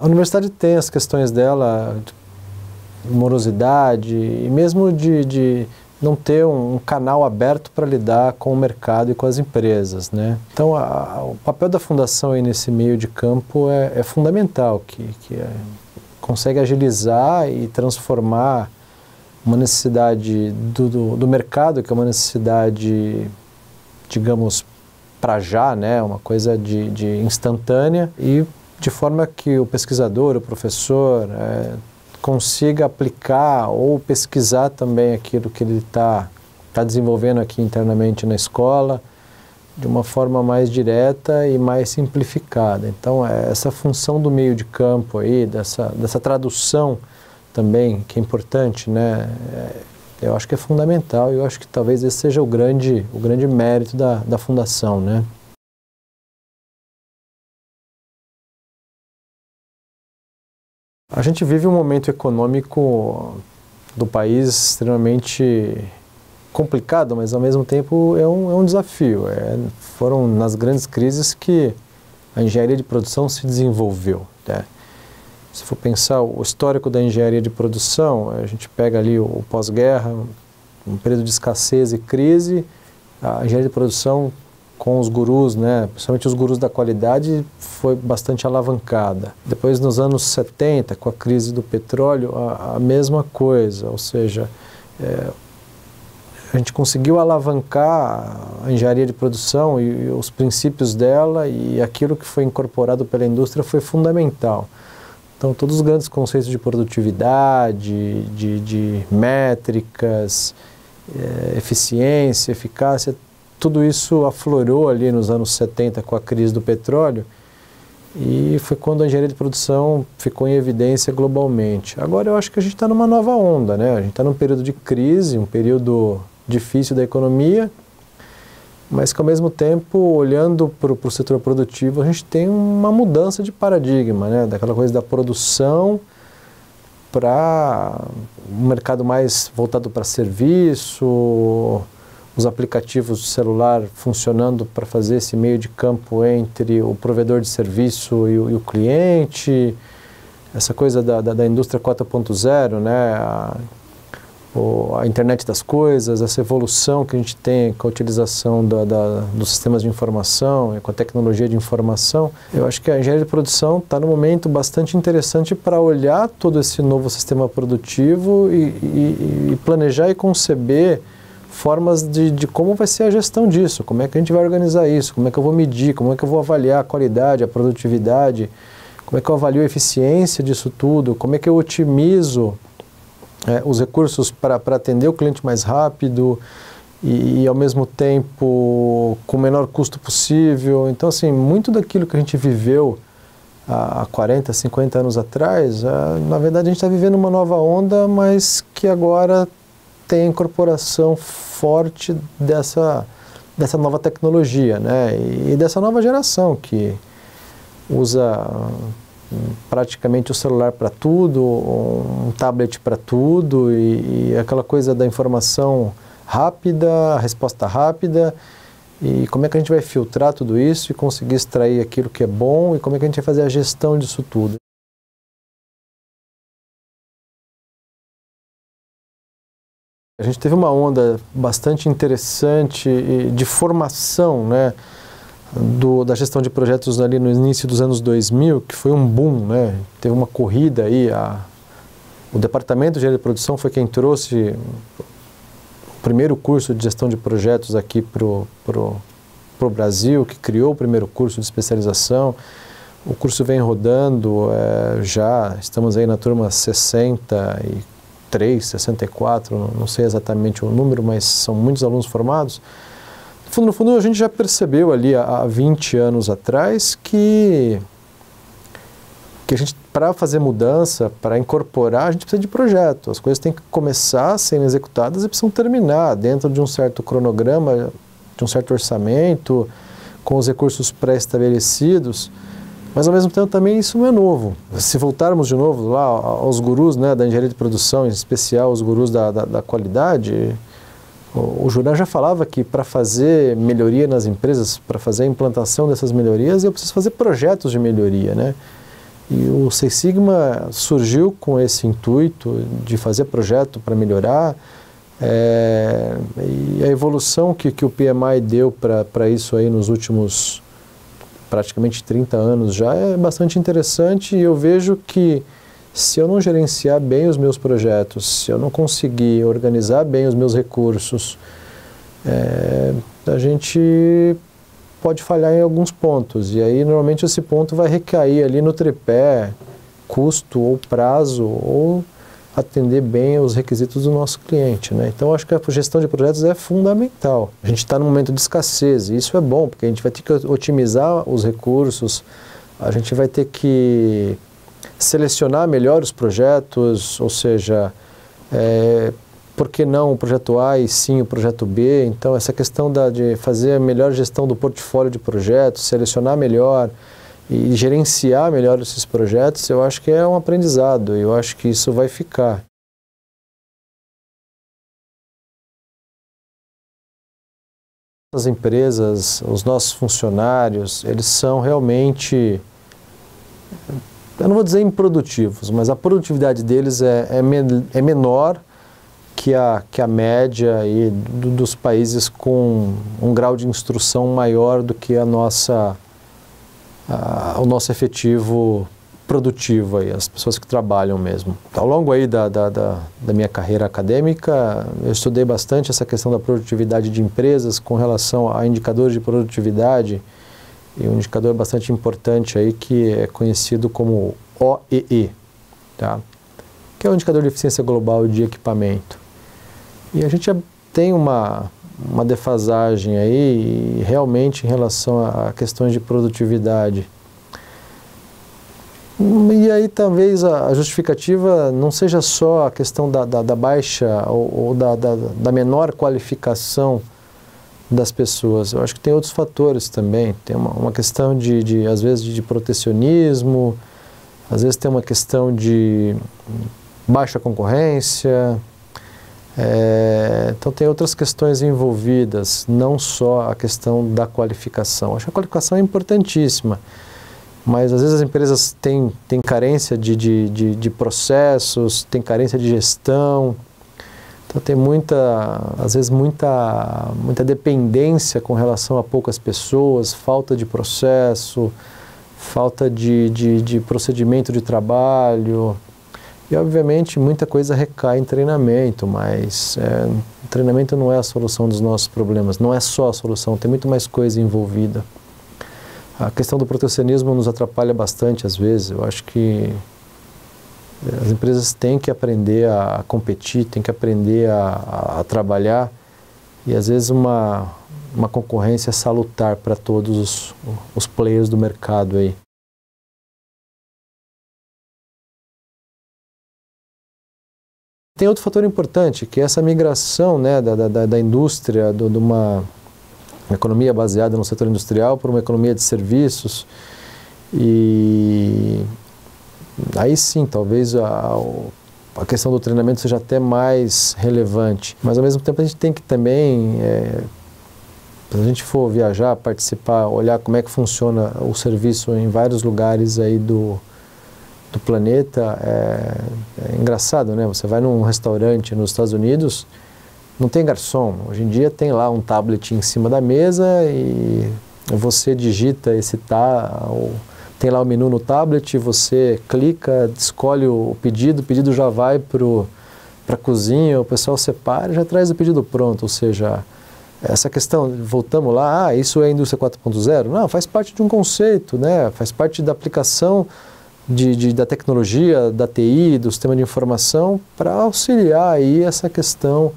A universidade tem as questões dela, de morosidade e mesmo de, de não ter um, um canal aberto para lidar com o mercado e com as empresas. Né? Então, a, o papel da fundação aí nesse meio de campo é, é fundamental, que, que é, consegue agilizar e transformar uma necessidade do, do, do mercado, que é uma necessidade, digamos, para já, né? uma coisa de, de instantânea, e de forma que o pesquisador, o professor, é, consiga aplicar ou pesquisar também aquilo que ele está tá desenvolvendo aqui internamente na escola de uma forma mais direta e mais simplificada. Então, é essa função do meio de campo aí, dessa, dessa tradução também, que é importante, né? É, eu acho que é fundamental e eu acho que talvez esse seja o grande, o grande mérito da, da fundação, né? A gente vive um momento econômico do país extremamente complicado, mas ao mesmo tempo é um, é um desafio. É, foram nas grandes crises que a engenharia de produção se desenvolveu. Né? Se for pensar o histórico da engenharia de produção, a gente pega ali o pós-guerra, um período de escassez e crise, a engenharia de produção com os gurus, né, principalmente os gurus da qualidade, foi bastante alavancada. Depois, nos anos 70, com a crise do petróleo, a, a mesma coisa, ou seja, é, a gente conseguiu alavancar a engenharia de produção e, e, os princípios dela e aquilo que foi incorporado pela indústria foi fundamental. Então, todos os grandes conceitos de produtividade, de, de métricas, é, eficiência, eficácia, tudo isso aflorou ali nos anos 70 com a crise do petróleo e foi quando a engenharia de produção ficou em evidência globalmente. Agora eu acho que a gente está numa nova onda, né? A gente está num período de crise, um período difícil da economia, mas que ao mesmo tempo, olhando para o setor produtivo, a gente tem uma mudança de paradigma, né? Daquela coisa da produção para um mercado mais voltado para serviço, os aplicativos de celular funcionando para fazer esse meio de campo entre o provedor de serviço e o, e o cliente, essa coisa da, da, da indústria 4.0, né? A, a, internet das coisas, essa evolução que a gente tem com a utilização da, da, dos sistemas de informação e com a tecnologia de informação, eu acho que a engenharia de produção está num momento bastante interessante para olhar todo esse novo sistema produtivo e, e, e planejar e conceber formas de, de como vai ser a gestão disso, como é que a gente vai organizar isso, como é que eu vou medir, como é que eu vou avaliar a qualidade, a produtividade, como é que eu avalio a eficiência disso tudo, como é que eu otimizo é, os recursos para atender o cliente mais rápido e, e, ao mesmo tempo com o menor custo possível. Então, assim, muito daquilo que a gente viveu há 40, 50 anos atrás, na verdade a gente está vivendo uma nova onda, mas que agora tem a incorporação forte dessa, dessa nova tecnologia, né? E, dessa nova geração que usa hum, praticamente o celular para tudo, um tablet para tudo e, e, aquela coisa da informação rápida, resposta rápida e como é que a gente vai filtrar tudo isso e conseguir extrair aquilo que é bom e como é que a gente vai fazer a gestão disso tudo. A gente teve uma onda bastante interessante de formação, né, do, da gestão de projetos ali no início dos anos 2000, que foi um boom, né? Teve uma corrida aí, a, o departamento de engenharia de produção foi quem trouxe o primeiro curso de gestão de projetos aqui para o Brasil, que criou o primeiro curso de especialização. O curso vem rodando, é, já estamos aí na turma 60 e 63, 64, não sei exatamente o número, mas são muitos alunos formados. No fundo, no fundo a gente já percebeu ali há 20 anos atrás que, que a gente, para fazer mudança, para incorporar, a gente precisa de projeto. As coisas têm que começar serem executadas e precisam terminar dentro de um certo cronograma, de um certo orçamento, com os recursos pré-estabelecidos. Mas ao mesmo tempo também isso não é novo. Se voltarmos de novo lá aos gurus né, da engenharia de produção, em especial os gurus da, da, da qualidade, o, o Juran já falava que para fazer melhoria nas empresas, para fazer a implantação dessas melhorias, eu preciso fazer projetos de melhoria, né? E o Seis Sigma surgiu com esse intuito de fazer projeto para melhorar, é, e a evolução que, que o PMI deu para isso aí nos últimos praticamente 30 anos já é bastante interessante e eu vejo que se eu não gerenciar bem os meus projetos, se eu não conseguir organizar bem os meus recursos, é, a gente pode falhar em alguns pontos. E aí, normalmente, esse ponto vai recair ali no tripé, custo ou prazo, ou atender bem os requisitos do nosso cliente. Né? Então, acho que a gestão de projetos é fundamental. A gente está num momento de escassez, e isso é bom, porque a gente vai ter que otimizar os recursos, a gente vai ter que selecionar melhor os projetos, ou seja, é, por que não o projeto A e sim o projeto B? Então, essa questão da, de fazer a melhor gestão do portfólio de projetos, selecionar melhor e gerenciar melhor esses projetos, eu acho que é um aprendizado, eu acho que isso vai ficar. As empresas, os nossos funcionários, eles são realmente eu não vou dizer improdutivos, mas a produtividade deles é, é, é menor que a, que a média aí do, dos países com um grau de instrução maior do que a nossa, a, o nosso efetivo produtivo, aí, as pessoas que trabalham mesmo. Ao longo aí da, da, da, da minha carreira acadêmica, eu estudei bastante essa questão da produtividade de empresas com relação a indicadores de produtividade, e um indicador bastante importante aí que é conhecido como OEE, tá? que é o indicador de eficiência global de equipamento. E a gente tem uma, uma defasagem aí realmente em relação a questões de produtividade. E aí talvez a justificativa não seja só a questão da, da, da baixa ou, ou da, da, da menor qualificação das pessoas. Eu acho que tem outros fatores também. Tem uma, uma questão de, de, às vezes, de protecionismo, às vezes tem uma questão de baixa concorrência. É, então tem outras questões envolvidas, não só a questão da qualificação. Acho que a qualificação é importantíssima, mas às vezes as empresas têm, têm carência de, de, de, de processos, têm carência de gestão, então tem muita, às vezes muita, muita dependência com relação a poucas pessoas, falta de processo, falta de, de, de procedimento de trabalho. E obviamente muita coisa recai em treinamento, mas é, treinamento não é a solução dos nossos problemas, não é só a solução, tem muito mais coisa envolvida. A questão do protecionismo nos atrapalha bastante às vezes, eu acho que as empresas têm que aprender a competir, têm que aprender a, a, trabalhar e às vezes uma, uma concorrência salutar para todos os, os players do mercado aí. Tem outro fator importante, que é essa migração né, da, da, da indústria, do, de uma economia baseada no setor industrial para uma economia de serviços. E aí sim, talvez a, a questão do treinamento seja até mais relevante. Mas ao mesmo tempo a gente tem que também, é, se a gente for viajar, participar, olhar como é que funciona o serviço em vários lugares aí do, do planeta, é, é engraçado, né? Você vai num restaurante nos Estados Unidos, não tem garçom. Hoje em dia tem lá um tablet em cima da mesa e você digita esse tá, tem lá o menu no tablet, você clica, escolhe o pedido, o pedido já vai para a cozinha, o pessoal separa e já traz o pedido pronto, ou seja, essa questão, voltamos lá, ah, isso é indústria 4.0? Não, faz parte de um conceito, né? faz parte da aplicação de, de, da tecnologia, da TI, do sistema de informação para auxiliar aí essa questão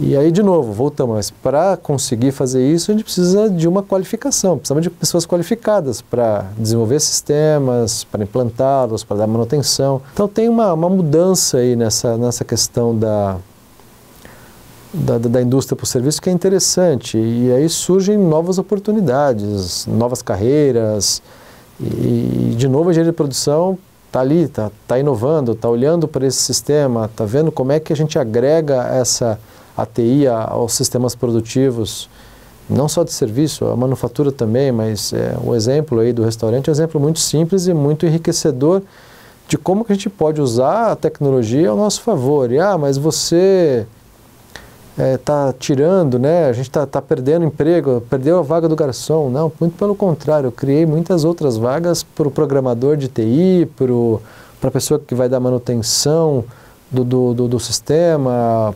e aí, de novo, voltamos, mas para conseguir fazer isso, a gente precisa de uma qualificação, precisamos de pessoas qualificadas para desenvolver sistemas, para implantá-los, para dar manutenção. Então, tem uma, uma mudança aí nessa, nessa questão da, da, da indústria para o serviço que é interessante. E aí surgem novas oportunidades, novas carreiras. E, de novo, a engenharia de produção está ali, está tá inovando, está olhando para esse sistema, está vendo como é que a gente agrega essa a TI aos sistemas produtivos não só de serviço, a manufatura também, mas é, o exemplo aí do restaurante é um exemplo muito simples e muito enriquecedor de como que a gente pode usar a tecnologia ao nosso favor. E, ah, mas você está é, tirando, né? a gente está tá perdendo emprego, perdeu a vaga do garçom. Não, muito pelo contrário, eu criei muitas outras vagas para o programador de TI, para a pessoa que vai dar manutenção do, do, do, do sistema,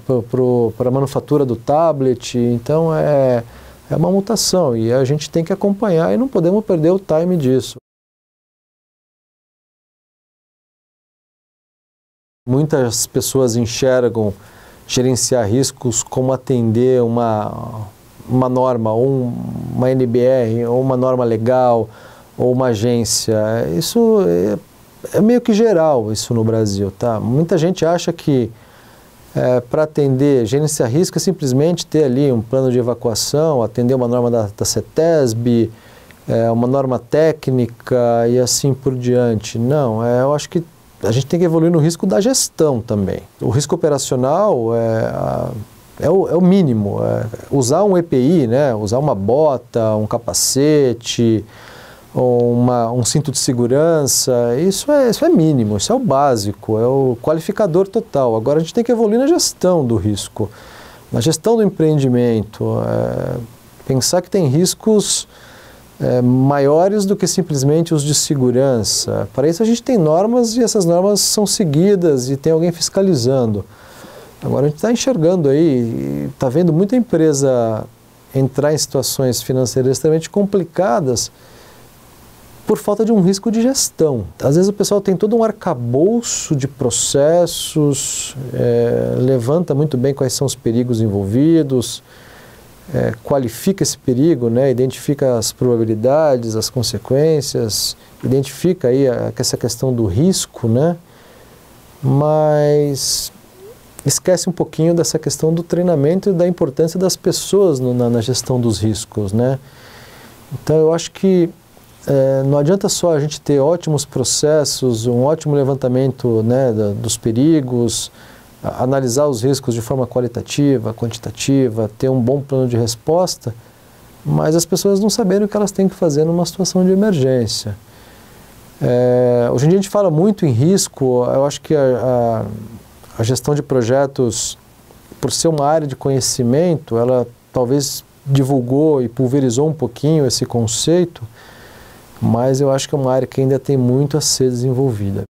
para a manufatura do tablet. Então, é é uma mutação e a gente tem que acompanhar e não podemos perder o time disso. Muitas pessoas enxergam gerenciar riscos como atender uma, uma norma, ou uma NBR, ou uma norma legal, ou uma agência. Isso é, é meio que geral isso no Brasil, tá? Muita gente acha que é, para atender, gerenciar risco é simplesmente ter ali um plano de evacuação, atender uma norma da, da CETESB, é, uma norma técnica e assim por diante. Não, é, eu acho que a gente tem que evoluir no risco da gestão também. O risco operacional é, é, o, é o, mínimo. É usar um EPI, né, usar uma bota, um capacete, uma, um cinto de segurança, isso é, isso é mínimo, isso é o básico, é o qualificador total. Agora a gente tem que evoluir na gestão do risco, na gestão do empreendimento, é, pensar que tem riscos é, maiores do que simplesmente os de segurança. Para isso a gente tem normas e essas normas são seguidas e tem alguém fiscalizando. Agora a gente está enxergando aí, está vendo muita empresa entrar em situações financeiras extremamente complicadas por falta de um risco de gestão. Às vezes o pessoal tem todo um arcabouço de processos, é, levanta muito bem quais são os perigos envolvidos, é, qualifica esse perigo, né, identifica as probabilidades, as consequências, identifica aí a, essa questão do risco, né, mas esquece um pouquinho dessa questão do treinamento e da importância das pessoas no, na, na gestão dos riscos, né. Então eu acho que é, não adianta só a gente ter ótimos processos, um ótimo levantamento né, da, dos perigos, analisar os riscos de forma qualitativa, quantitativa, ter um bom plano de resposta, mas as pessoas não saberem o que elas têm que fazer numa situação de emergência. É, hoje em dia a gente fala muito em risco, eu acho que a, a, a gestão de projetos, por ser uma área de conhecimento, ela talvez divulgou e pulverizou um pouquinho esse conceito, mas eu acho que é uma área que ainda tem muito a ser desenvolvida.